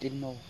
Didn't know.